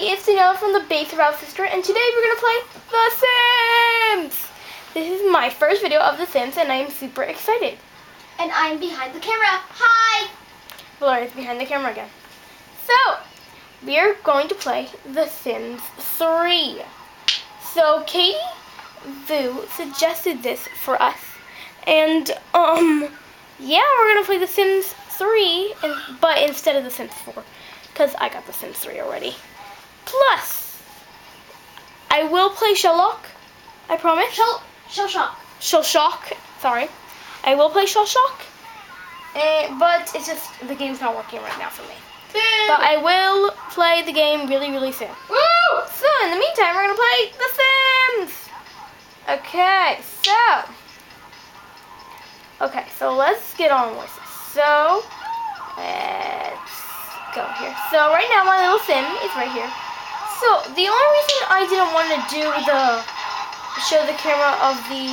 it's Daniela from the Base Route Sister, and today we're gonna play The Sims! This is my first video of The Sims, and I am super excited. And I'm behind the camera. Hi! Valeria's behind the camera again. So, we are going to play The Sims 3. So, Katie Vu suggested this for us, and, um, yeah, we're gonna play The Sims 3, and, but instead of The Sims 4, because I got The Sims 3 already. Plus, I will play Sherlock. I promise. Shell, shell shock. Shell Shock. Sorry. I will play Shell Shock. Eh, but it's just the game's not working right now for me. But I will play the game really, really soon. Woo! So in the meantime, we're gonna play The Sims. Okay, so okay, so let's get on with it. So let's go here. So right now, my little sim is right here. So the only reason I didn't want to do the show the camera of the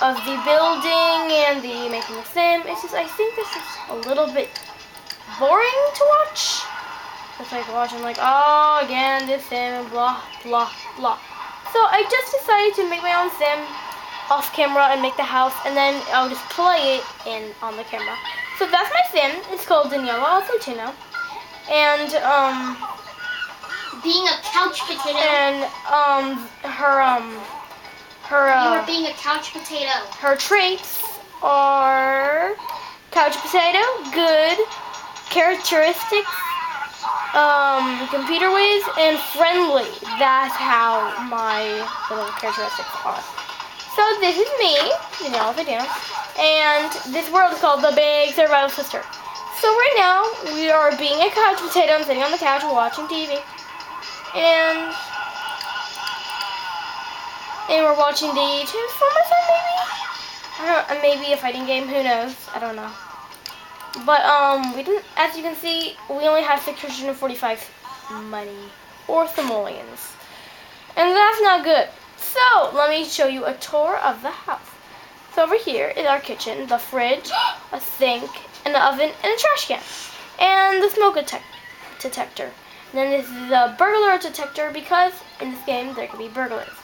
of the building and the making the sim is just I think this is a little bit boring to watch. It's like watching like oh again this sim blah blah blah. So I just decided to make my own sim off camera and make the house and then I'll just play it in on the camera. So that's my sim. It's called Daniela now. And um Being a couch potato. and um her um her you uh, being a couch potato. her traits are couch potato, good, characteristics, um, computer whiz, and friendly. That's how my little characteristics are. So this is me, Daniela Fadina, and this world is called the Big Survival Sister. So right now we are being a couch potato. I'm sitting on the couch watching TV, and and we're watching the Transformers maybe. I don't. uh, Maybe a fighting game. Who knows? I don't know. But um, we didn't. As you can see, we only have 645 money or simoleons, and that's not good. So let me show you a tour of the house. So over here is our kitchen, the fridge, a sink, an oven, and a trash can, and the smoke detec- detector. Then this is the burglar detector because in this game there can be burglars.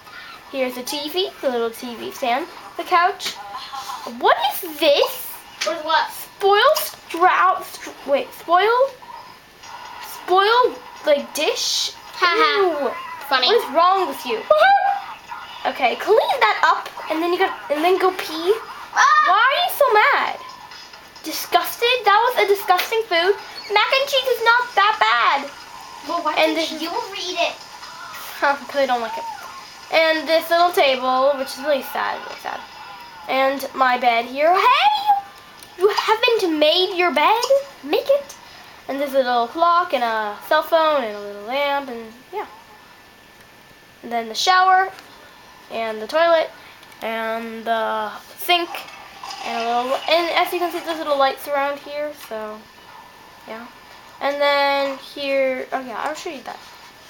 Here's the TV, the little TV stand, the couch. What is this? Or what? Spoiled strout. Str- wait, spoiled? Spoiled like dish? Haha. Funny. What is wrong with you? okay, clean that up, and then you got, and then go pee. Ah! Why are you so mad? Disgusted? That was a disgusting food. Mac and cheese is not that bad. Well, why And this- you read it? Huh, because I don't like it. And this little table, which is really sad, really sad. And my bed here. Hey! You haven't made your bed? Make it. And this little clock and a cell phone and a little lamp and yeah. And then the shower and the toilet and the sink and a little and as you can see there's little lights around here, so yeah. And then here oh yeah, I'll show you that.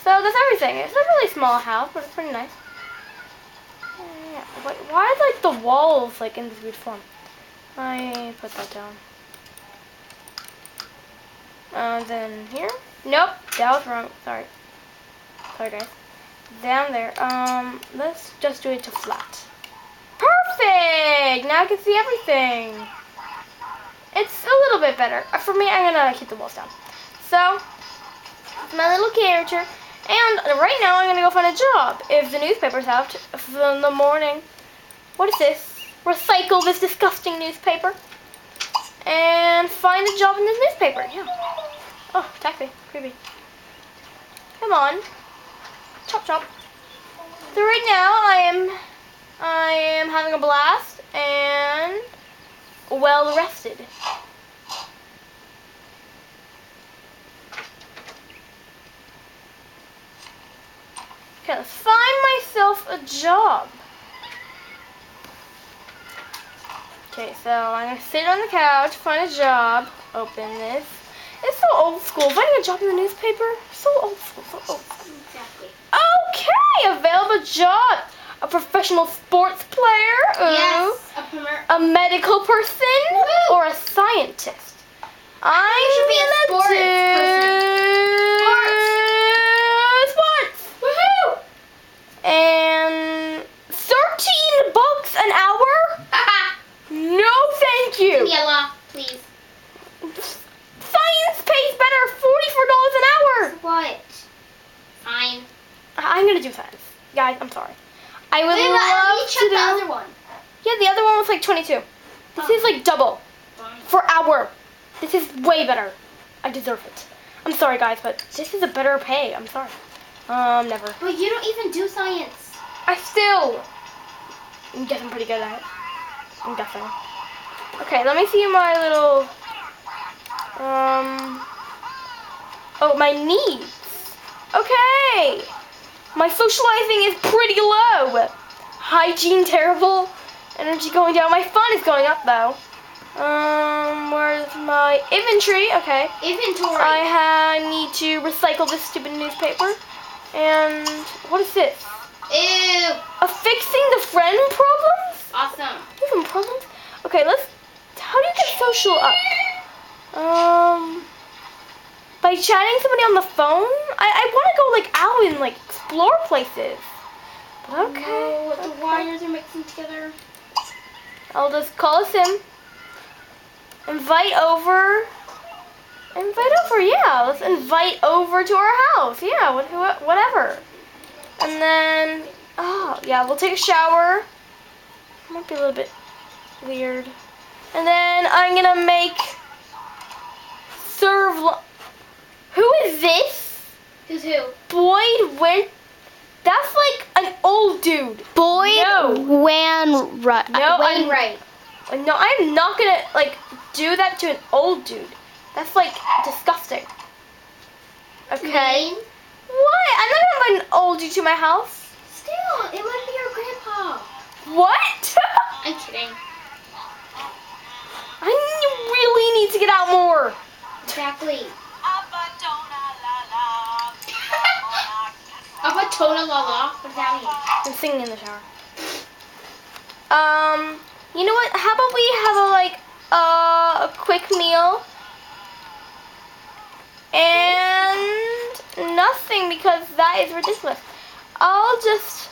So that's everything. It's a really small house, but it's pretty nice. Yeah. Why, like the walls like in this weird form? I put that down. Uh, then here. Nope, that was wrong. Sorry. Sorry, guys. Down there. Um, let's just do it to flat. Perfect. Now I can see everything. It's a little bit better. Uh, For me, I'm gonna keep the walls down. So, it's my little character. And right now, I'm gonna go find a job. If the newspaper's out in the morning. What is this? Recycle this disgusting newspaper. And find a job in this newspaper. Yeah. Oh, taxi. Creepy. Come on. Chop chop. So right now, I am, I am having a blast and well rested. Okay, let's find myself a job. Okay, so I'm gonna sit on the couch, find a job, open this. It's so old school. Finding a job in the newspaper, so old school, so old school. Exactly. Okay, available job. A professional sports player, ooh, Yes. A a medical person, Woo. or a scientist. I'm should be a sports do do science. Guys, I'm sorry. I would Wait, but let me love check to the do. other one. Yeah, the other one was like 22. This Oh. is like double for hour. This is way better. I deserve it. I'm sorry, guys, but this is a better pay. I'm sorry. Um, never. But you don't even do science. I still I'm guessing pretty good at it. I'm guessing. Okay, let me see my little um Oh, my needs. Okay. My socializing is pretty low. Hygiene terrible. Energy going down. My fun is going up though. Um, where's my inventory? Okay. Inventory. I ha- need to recycle this stupid newspaper. And what is this? Ew. Affixing the friend problems? Awesome. Even problems? Okay, let's. How do you get social up? Um, by chatting somebody on the phone. I I want to go like out and like explore places. But okay. No, the okay. wires are mixing together. I'll just call us in. Invite over. Invite over, yeah. Let's invite over to our house. Yeah, whatever. And then, oh, yeah, we'll take a shower. Might be a little bit weird. And then I'm gonna make serve. Who is this? Who's who? Boyd Win. That's like an old dude. Boyd No. Wainwright. No, I'm- Wainwright. No, I'm not gonna like do that to an old dude. That's like disgusting. Okay. Mean. What? I'm not gonna invite an old dude to my house. Still, it would be your grandpa. What? I'm kidding. I really need to get out more. Exactly. Abatona la la. What does that mean? I'm singing in the shower. Um, you know what? How about we have a like uh, a quick meal and nothing because that is ridiculous. I'll just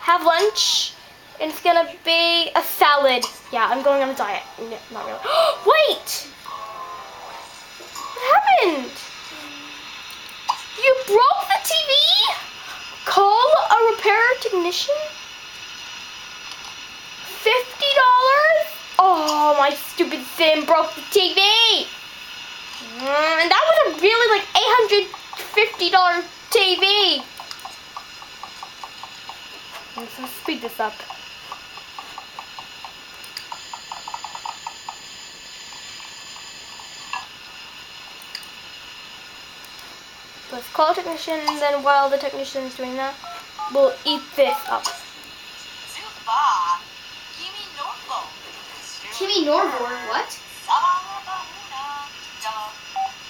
have lunch. It's gonna be a salad. Yeah, I'm going on a diet. No, not really. Wait! What happened? You broke the TV? Call a repair technician? Fifty dollars? Oh, my stupid sim broke the TV. Mm, and that was a really like eight hundred fifty dollar TV. Let's let's speed this up. Let's call a technician, and then while the technician is doing that, we'll eat this up. Timmy Norvor. What?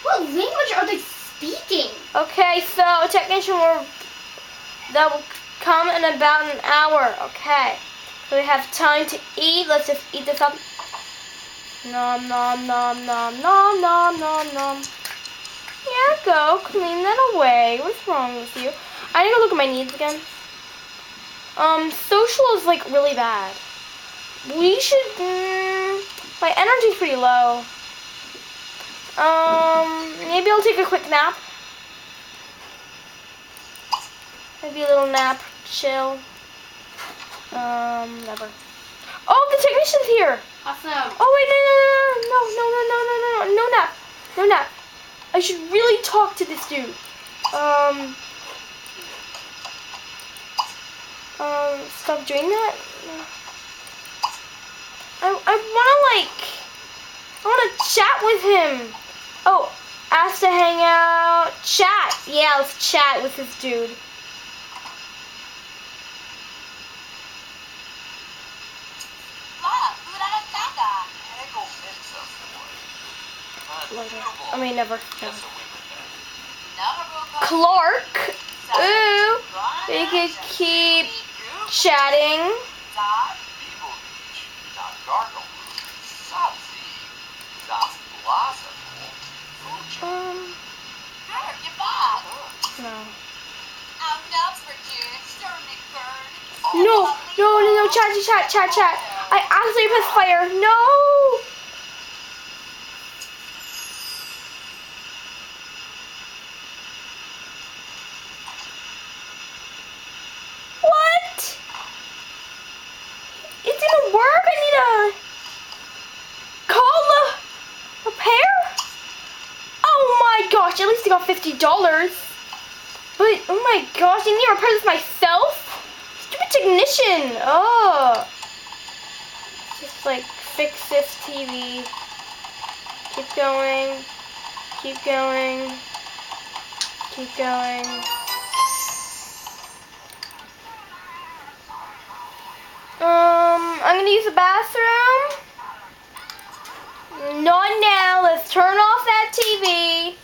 What language are they speaking? Okay, so technician will that will come in about an hour. Okay, so we have time to eat. Let's just eat this up. Nom nom nom nom nom nom nom nom. Here you go. Clean that away. What's wrong with you? I need to look at my needs again. Um, social is like really bad. We should. Mm, my energy's pretty low. Um, maybe I'll take a quick nap. Maybe a little nap, chill. Um, never. Oh, the technician's here. Awesome. Oh wait, no, no, no, no, no, no, no, no, no, no nap, no nap. I should really talk to this dude. Um, um, stop doing that. I, I wanna like, I wanna chat with him. Oh, ask to hang out, chat. Yeah, let's chat with this dude. Later. I mean, never. never. Clark. Ooh, we could keep chatting. No, no, no, no, chat, chat, chat, chat. I accidentally pressed fire. No! What? It didn't work. I need a call a repair. Oh my gosh! At least I got fifty dollars. But oh my gosh, I need to repair this myself. Technician. Oh. Just like fix this TV. Keep going. Keep going. Keep going. Um, I'm gonna use the bathroom. Not now. Let's turn off that TV.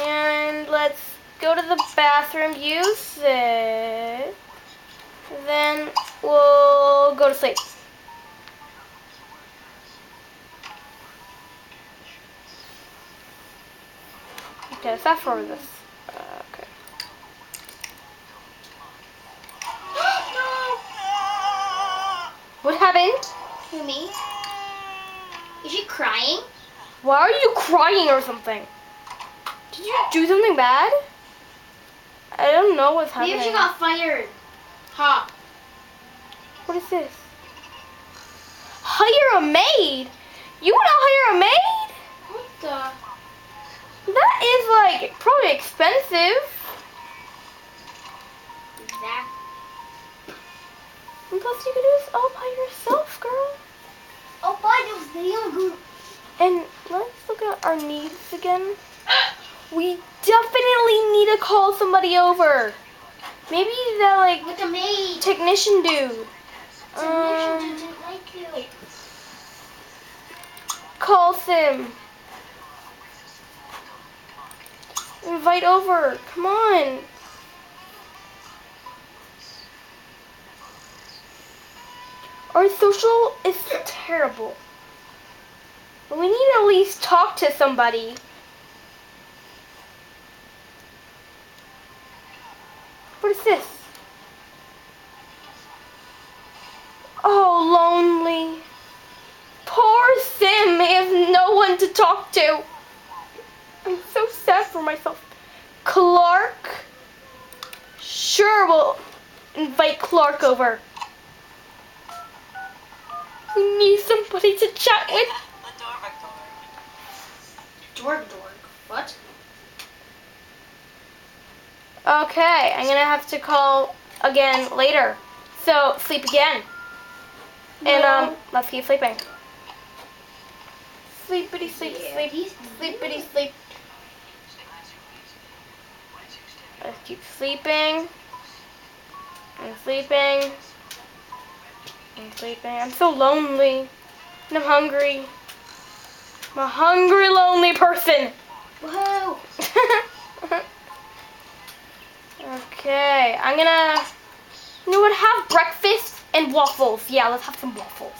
And let's go to the bathroom, use it. Then we'll go to sleep. Okay, let's fast forward this. Uh, okay. What happened? Who, me? Is she crying? Why are you crying or something? Did you do something bad? I don't know what's happening. Maybe she got fired. Ha. What is this? Hire a maid? You want to hire a maid? What the? That is like probably expensive. That. And plus you can do this all by yourself, girl. Oh, boy, those video good. And let's look at our needs again. We definitely need to call somebody over. Maybe that like With the maid. technician dude. Um, Technician didn't like you. call Sim. Invite over. Come on. Our social is terrible. We need to at least talk to somebody. What is this? Oh, lonely. Poor Sim has no one to talk to. I'm so sad for myself. Clark? Sure, we'll invite Clark over. We need somebody to chat with. Dork, dork. What? Okay, I'm gonna have to call again later. So sleep again. And um, let's keep sleeping. Sleepity sleep, Yeah, sleep, sleepity sleep. Let's keep sleeping. And sleeping. And sleeping. I'm so lonely. And I'm hungry. I'm a hungry, lonely person. Whoa. Okay, I'm gonna. You know what? Have breakfast and waffles. Yeah, let's have some waffles.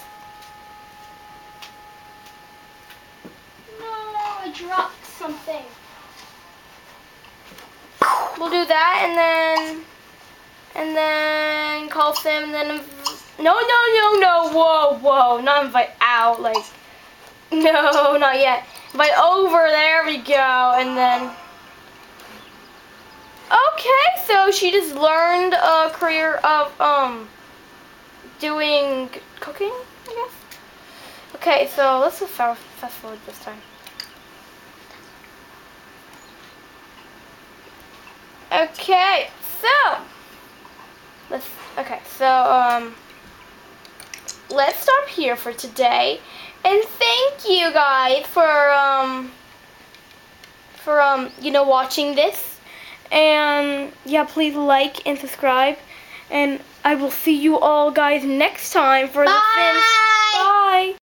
No, I dropped something. We'll do that and then. And then call Sim and then. No, no, no, no. Whoa, whoa. Not invite out. Like. No, not yet. Invite over. There we go. And then. Okay, so she just learned a career of um doing cooking, I guess. Okay, so let's fast fast forward this time. Okay, so let's okay, so um let's stop here for today. And thank you guys for um for um you know watching this. And yeah, please like and subscribe. And I will see you all guys next time for the Sims